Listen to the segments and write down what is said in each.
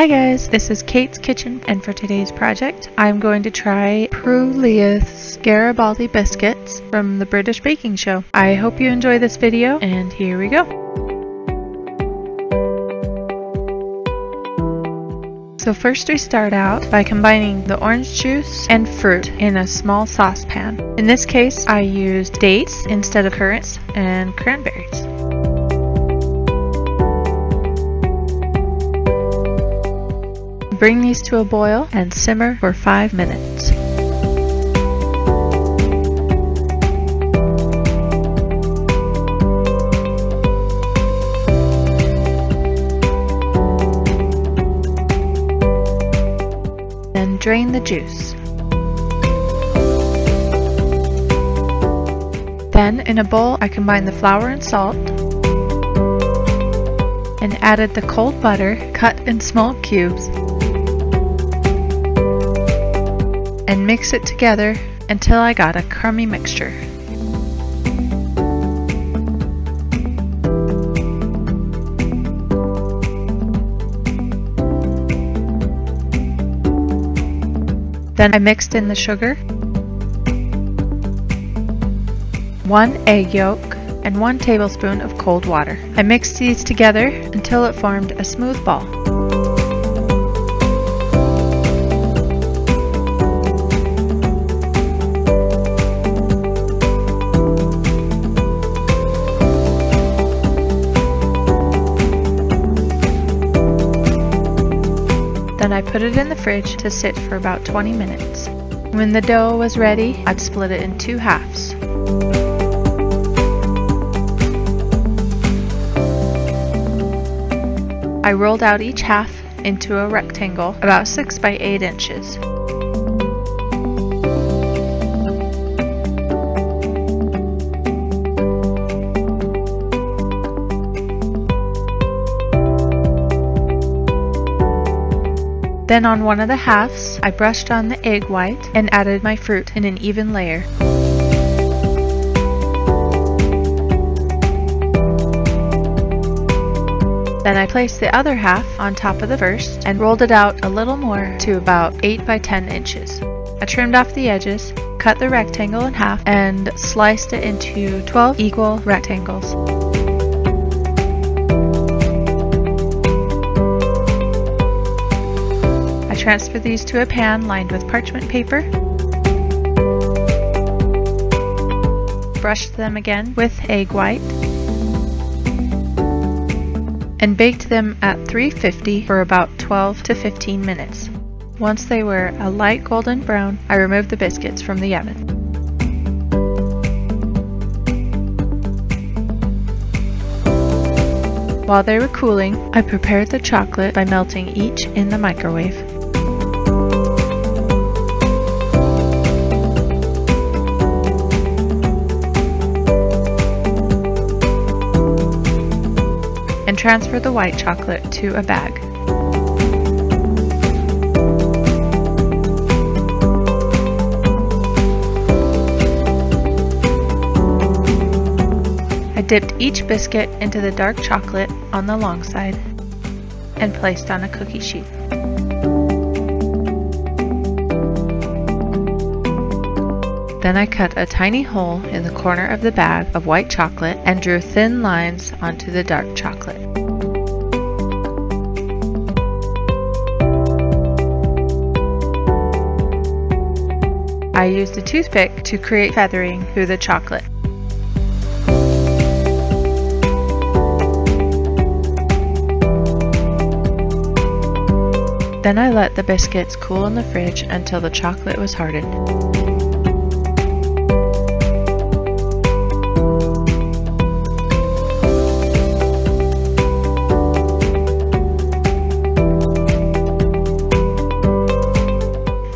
Hi guys, this is Kait's Kitchen and for today's project I'm going to try Prue Leith's Garibaldi biscuits from the British Baking Show. I hope you enjoy this video and here we go. So first we start out by combining the orange juice and fruit in a small saucepan. In this case I used dates instead of currants and cranberries. Bring these to a boil and simmer for 5 minutes. Then drain the juice. Then in a bowl I combine the flour and salt and added the cold butter cut in small cubes and mix it together until I got a crummy mixture. Then I mixed in the sugar, one egg yolk, and one tablespoon of cold water. I mixed these together until it formed a smooth ball. Then I put it in the fridge to sit for about 20 minutes. When the dough was ready, I'd split it in two halves. I rolled out each half into a rectangle about 6 by 8 inches. Then on one of the halves, I brushed on the egg white and added my fruit in an even layer. Then I placed the other half on top of the first and rolled it out a little more to about 8 by 10 inches. I trimmed off the edges, cut the rectangle in half, and sliced it into 12 equal rectangles. Transfer these to a pan lined with parchment paper. Brush them again with egg white. And baked them at 350 for about 12 to 15 minutes. Once they were a light golden brown, I removed the biscuits from the oven. While they were cooling, I prepared the chocolate by melting each in the microwave. Transfer the white chocolate to a bag. I dipped each biscuit into the dark chocolate on the long side and placed on a cookie sheet. Then I cut a tiny hole in the corner of the bag of white chocolate and drew thin lines onto the dark chocolate. I used a toothpick to create feathering through the chocolate. Then I let the biscuits cool in the fridge until the chocolate was hardened.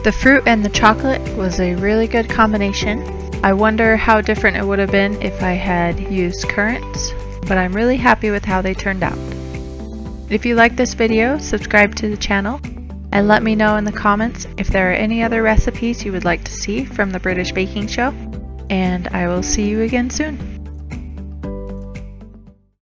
The fruit and the chocolate was a really good combination. I wonder how different it would have been if I had used currants, but I'm really happy with how they turned out. If you like this video, subscribe to the channel and let me know in the comments if there are any other recipes you would like to see from the British Baking Show, and I will see you again soon.